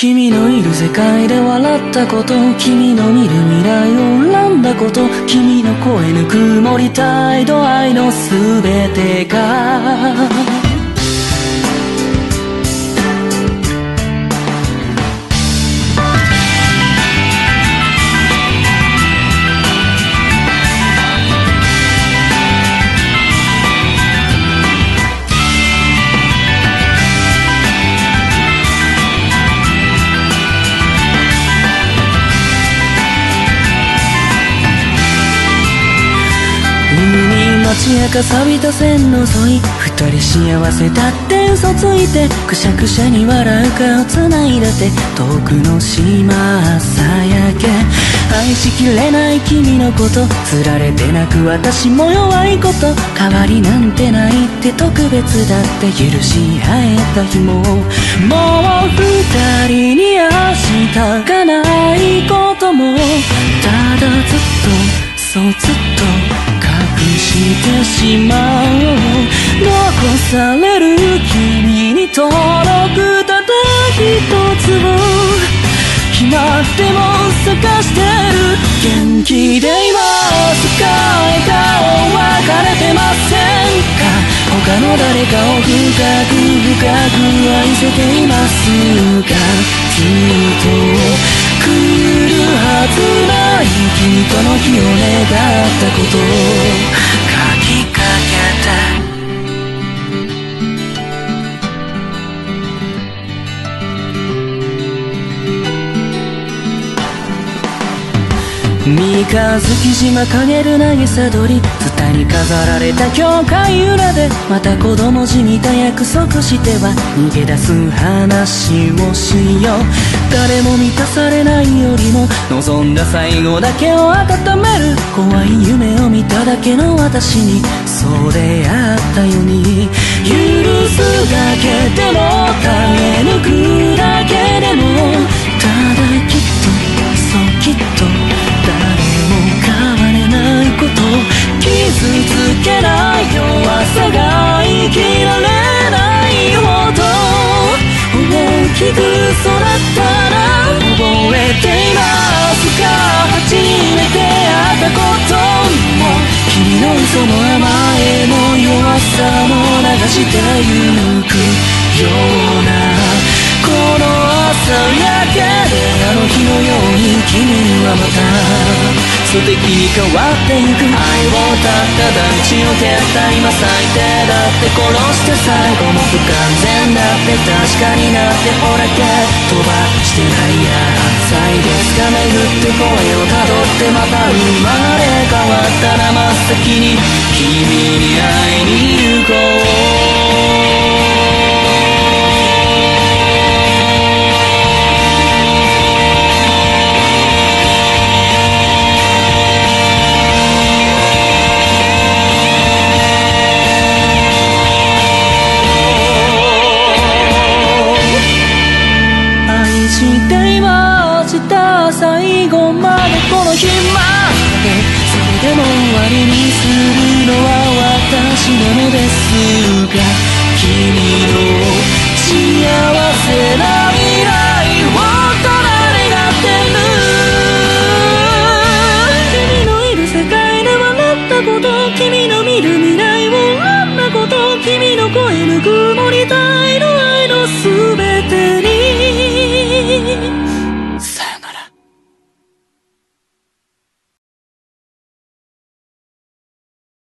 君のいる世界で笑ったこと君の見る未来を恨んだこと君の声ぬくもり態度愛の全てが街明か錆びた線の沿い。二人幸せだって嘘ついてくしゃくしゃに笑う顔つないだって遠くの島朝焼け。愛しきれない君のことつられて泣く私も弱いこと変わりなんてないって特別だって許し合えた日も。もう二人に明日がないことも。ただずっとそうずっとてしまう残される君に届くただ一つを決まっても探してる元気でいますか笑顔別れてませんか他の誰かを深く深く愛せていますかずっと来るはずない君との日を願ったこと三日月島陰る渚鳥ツタに飾られた教会裏でまた子供じみた約束しては逃げ出す話をしよう誰も満たされないよりも望んだ最後だけを温める。怖い夢を見ただけの私にそうであったように。許すだけでも。君の嘘も甘えも弱さも流してゆくようなこの朝焼けであの日のように君はまた素敵に変わってゆく。愛をたった団地を蹴った今最低だって殺して最後も不完全だって確かになってほらけ。飛ばしてないや歳月が巡って声をたどってまた生まれ変わったら真っ先に君に会いに行こう。最後までこの日まで。でも終わりにする